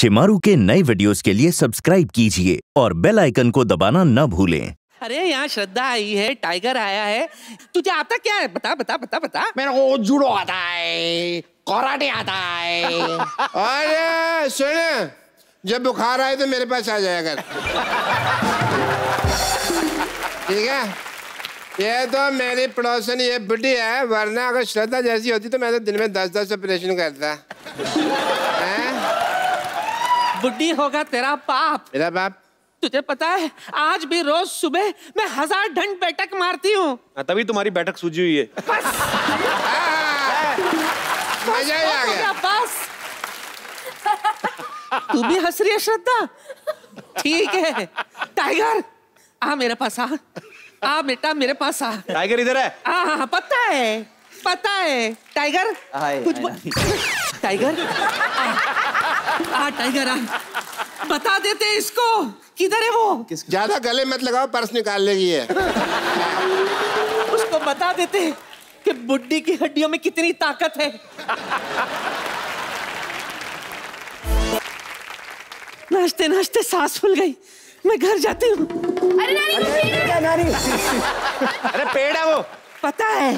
शिमारू के नए वीडियोस के लिए सब्सक्राइब कीजिए और बेल आइकन को दबाना न भूलें। अरे यहाँ श्रद्धा आई है टाइगर आया है। तुझे आता क्या है? बता बता बता बता। मेरे को जूडो आता है कराटे आता है। अरे सुन। जब बुखार आए तो मेरे पास आ जाएगा ठीक है? ये तो मेरी पड़ोसन ये बुढ़ी है वरना अगर श्रद्धा जैसी होती तो मैं तो दिन में दस दस ऑपरेशन करता? बुढ़ी होगा तेरा बाप। मेरा बाप। तुझे पता है आज भी रोज सुबह मैं हज़ार ढंड बैठक मारती हूँ। हाँ, तभी तुम्हारी बैठक सूझी हुई है। मज़ा ही आ गया बस। तू भी हंस रही है श्रद्धा? ठीक है। टाइगर आ मेरे पास आ। आ बेटा मेरे पास आ। टाइगर इधर है। आ हाँ, हाँ, पता है पता है। टाइगर कुछ टाइगर आ, टाइगर आ बता देते इसको किधर है वो? ज़्यादा गले मत लगाओ पर्स निकाल लेगी ये। उसको बता देते कि बुड्ढी की हड्डियों में कितनी ताकत है। नाचते नाचते सांस फूल गई। मैं घर जाती हूँ। अरे नानी? अरे पेड़ है वो। पता है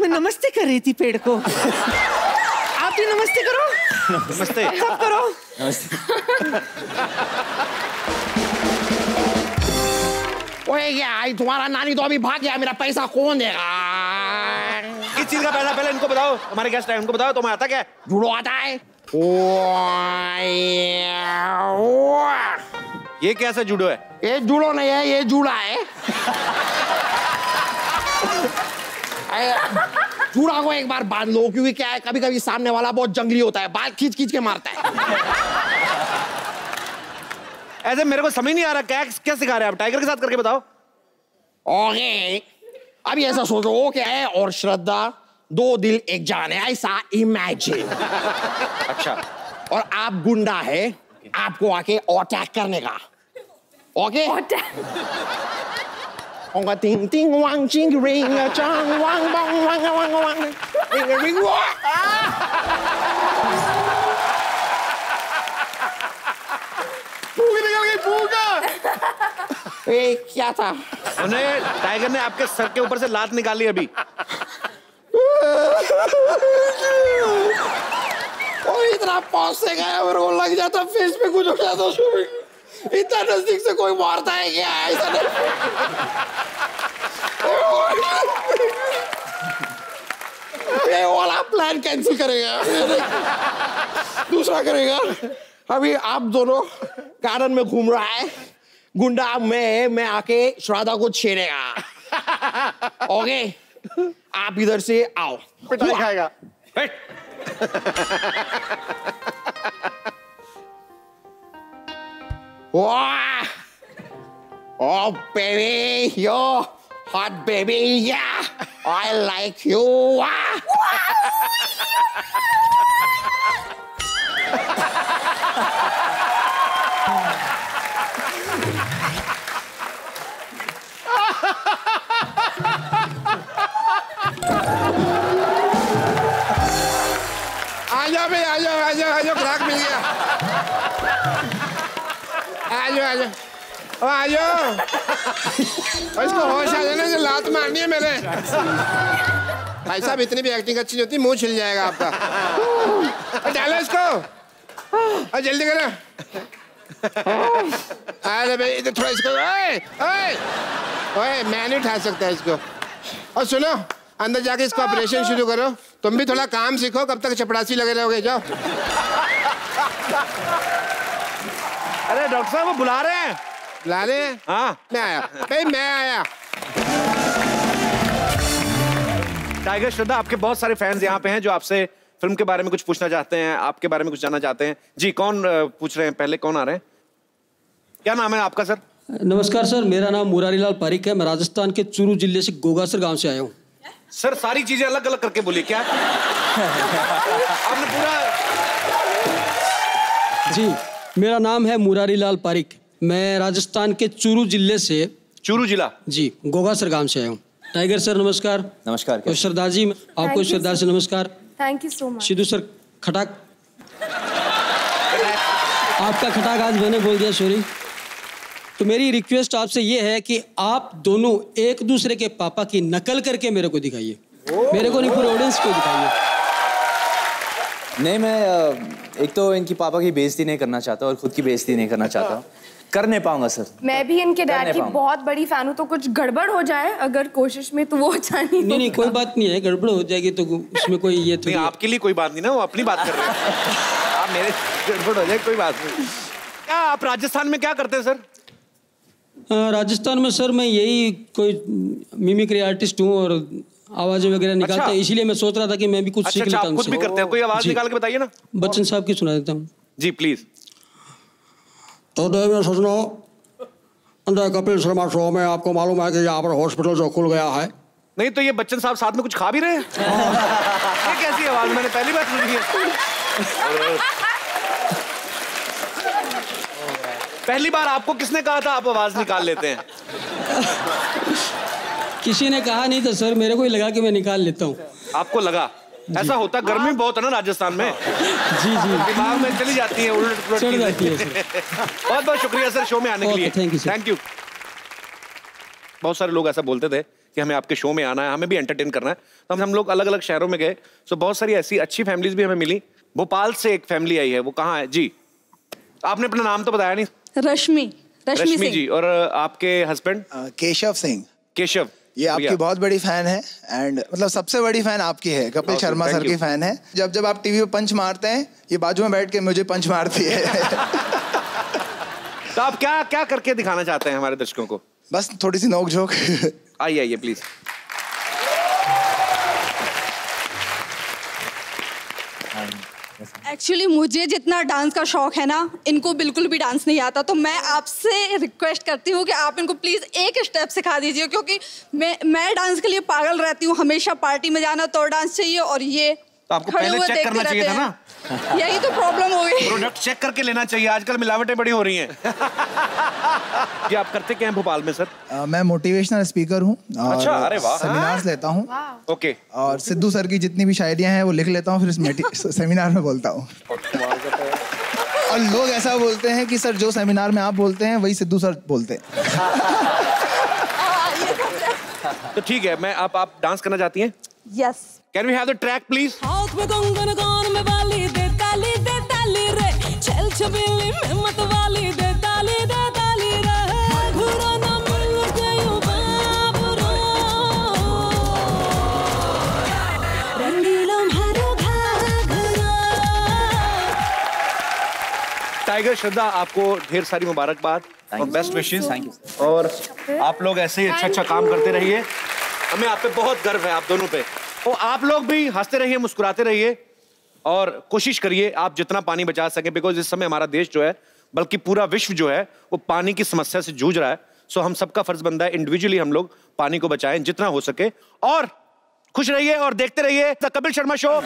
मैं नमस्ते कर रही थी पेड़ को। आप भी नमस्ते करो नमस्ते सब करो नमस्ते ओए आई तुम्हारा नानी तो अभी भाग गया मेरा पैसा कौन देगा किस चीज़ का पैसा पहले इनको बताओ हमारे गेस्ट है उनको बताओ तुम्हें आता क्या है? जूडो आता है। ये कैसा जूडो है ये जूडो नहीं है ये जूड़ा है जूड़ा को एक बार बाँध लो क्योंकि क्या है कभी कभी सामने वाला बहुत जंगली होता है बाल खींच खींच के मारता है। ऐसे मेरे को समझ नहीं आ रहा क्या क्या सिखा रहे हैं आप? टाइगर के साथ करके बताओ। ओके। अभी ऐसा सोचो क्या है और श्रद्धा दो दिल एक जान है ऐसा इमेजिन अच्छा। और आप गुंडा है आपको आके अटैक करने का। ओके? ओंगा टिंग टिंग वांग चिंग रिंग चांग वांग वांग वांग वांग वांग रिंग रिंग फूक निकल गई फूक ए क्या था उन्हें टाइगर ने आपके सर के ऊपर से लात निकाली अभी। और इतना पास से गया मेरे को लग जाता फेस पे कुछ हो जाता इतना नज़दीक से कोई मारता है क्या? ऐसा ये वाला प्लान कैंसिल करेगा। दूसरा करेगा। अभी आप दोनों गार्डन में घूम रहा है। गुंडा मैं मैं आके श्राद्धा को छेड़ेगा। ओके आप इधर से आओ। पिटाई खाएगा Wow! Oh, baby, you're hot, baby. Yeah, I like you. Wow. आ जाओ भाई आ जाओ आ जाओ आ ग्राहक मिल गया आ जाओ आ जाओ ओ, इसको होश आ जाना जो लात मारनी है मेरे। भाई साहब इतनी भी एक्टिंग अच्छी होती मुँह छिल जाएगा आपका। डालो इसको। और जल्दी करो। अरे भाई इधर थोड़ा इसको ओए ओए। ओए मैं नहीं उठा सकता इसको। और सुनो अंदर जाके इसको ऑपरेशन शुरू करो। तुम भी थोड़ा काम सीखो कब तक चपड़ासी लगे रहोगे जाओ। अरे डॉक्टर साहब वो बुला रहे हैं। ला ले हाँ? मैं आया। भाई मैं आया। टाइगर श्रद्धा आपके बहुत सारे फैंस यहाँ पे हैं जो आपसे फ़िल्म के बारे में कुछ पूछना चाहते हैं आपके बारे में कुछ जानना चाहते हैं। जी कौन पूछ रहे हैं? पहले कौन आ रहे हैं? क्या नाम है आपका सर? नमस्कार सर। मेरा नाम मुरारीलाल पारिक है। मैं राजस्थान के चूरू ज़िले से गोगासर गाँव से आया हूँ। सर सारी चीज़ें अलग अलग करके बोली क्या? आपने पूरा जी। मेरा नाम है मुरारी लाल पारिक। मैं राजस्थान के चूरू ज़िले से चूरू जिला? जी गोगासर गाँव से आया हूँ। टाइगर सर नमस्कार। नमस्कार और श्रद्धा जी आपको श्रद्धा से नमस्कार। Thank you so much Sidhu sir खटाक। आपका खटाक आज मैंने बोल दिया सॉरी तो मेरी रिक्वेस्ट आपसे ये है कि आप दोनों एक दूसरे के पापा की नकल करके मेरे को दिखाइए। मेरे को नहीं पूरे ऑडियंस को दिखाइए। नहीं मैं एक तो इनकी पापा की बेइज्जती नहीं करना चाहता और खुद की बेइज्जती नहीं करना चाहता। कर नहीं पाऊँगा सर। मैं भी इनके डैड की बहुत बड़ी फ़ैन हूँ तो कुछ गड़बड़ हो जाए अगर कोशिश में तो वो अच्छा नहीं नहीं नहीं कोई बात नहीं है गड़बड़ हो जाएगी तो उसमें कोई ये नहीं आपके लिए कोई बात नहीं ना वो अपनी बात कर रहे हैं। आप मेरे गड़बड़ हो जाए कोई बात नहीं। क्या आप राजस्थान में क्या करते हैं सर? राजस्थान में सर मैं यही कोई मिमिक्री आर्टिस्ट हूँ और आवाज़ें वगैरह निकालता अच्छा। हूँ इसीलिए मैं सोच रहा था कि मैं भी कुछ अच्छा सीख अच्छा लेता हूँ खुद भी करते हैं कोई आवाज़ निकाल के बताइए ना। बच्चन साहब की सुना देता हूँ। जी प्लीज़ तो देव सजनों अंदर कपिल शर्मा शो में आपको मालूम है कि यहाँ पर हॉस्पिटल जो खुल गया है। नहीं तो ये बच्चन साहब साथ में कुछ खा भी रहे हैं। ये कैसी आवाज़? मैंने पहली बार सुनी है। पहली बार आपको किसने कहा था आप आवाज़ निकाल लेते हैं? किसी ने कहा नहीं तो सर मेरे को ही लगा कि मैं निकाल लेता हूँ। आपको लगा? ऐसा होता गर्मी बहुत है ना राजस्थान में? जी जी। दिमाग में चली जाती है उलट पुलट चढ़ जाती है बहुत बहुत शुक्रिया सर शो में आने के लिए। you, sir. थैंक यू बहुत सारे लोग ऐसा बोलते थे कि हमें आपके शो में आना है हमें भी एंटरटेन करना है। तो हम हम लोग अलग अलग शहरों में गए सो बहुत सारी ऐसी अच्छी फैमिलीज़ भी हमें मिली। भोपाल से एक फैमिली आई है वो कहाँ है? जी। आपने अपना नाम तो बताया नहीं। रश्मि रश्मि रश्मि जी और आपके हस्बैंड केशव सिंह। केशव। ये आपकी। बहुत बड़ी फ़ैन है एंड मतलब सबसे बड़ी फ़ैन आपकी है कपिल शर्मा सर की फ़ैन है। जब जब आप टीवी पे पंच मारते हैं ये बाजू में बैठ के मुझे पंच मारती है। तो आप क्या क्या करके दिखाना चाहते हैं हमारे दर्शकों को? बस थोड़ी सी नोक झोंक आइए आइए प्लीज़ एक्चुअली मुझे जितना डांस का शौक है ना इनको बिल्कुल भी डांस नहीं आता तो मैं आपसे रिक्वेस्ट करती हूँ कि आप इनको प्लीज़ एक स्टेप सिखा दीजिए क्योंकि मैं मैं डांस के लिए पागल रहती हूँ हमेशा पार्टी में जाना तो डांस चाहिए और ये तो आपको पहले चेक करना चाहिए था ना। यही तो प्रॉब्लम हो गई। प्रोडक्ट चेक करके लेना चाहिए। आजकल मिलावटें बड़ी हो रही हैं। ये आप करते क्या हैं भोपाल में सर? अ, मैं मोटिवेशनल स्पीकर हूँ अच्छा, अरे वाह। सेमिनार्स लेता हूँ। ओके। और सिद्धू सर की जितनी भी शायरियाँ हैं वो लिख लेता हूँ फिर इस सेमिनार में बोलता हूँ। और लोग ऐसा बोलते हैं कि सर जो सेमिनार में आप बोलते हैं वही सिद्धू सर बोलते हैं। तो ठीक है मैं आप आप डांस करना चाहती हैं? Yes can we have the track please हाथ में कंगन कान टाइगर श्रद्धा आपको ढेर सारी मुबारकबाद और बेस्ट विशेस थैंक यू और आप लोग ऐसे ही अच्छा अच्छा काम करते रहिए। हमें आप पे बहुत गर्व है आप दोनों पे। और आप लोग भी हँसते रहिए मुस्कुराते रहिए और कोशिश करिए आप जितना पानी बचा सके बिकॉज़ इस समय हमारा देश जो है बल्कि पूरा विश्व जो है वो पानी की समस्या से जूझ रहा है। सो हम सबका फ़र्ज़ बनता है इंडिविजुअली हम लोग पानी को बचाएँ जितना हो सके। और खुश रहिए और देखते रहिए द कपिल शर्मा शो